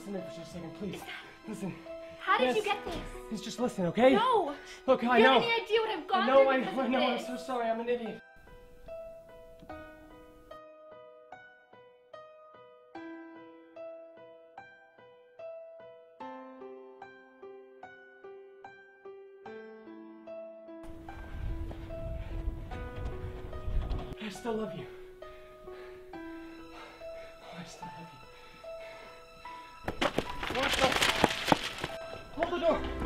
listen to me for just a second, please. Listen. How did you get this? Please just listen, okay? No. Look, I you know. have any idea what I've gone I know, through I because I of know. I'm so sorry. I'm an idiot. I still love you. Oh, I still love you. you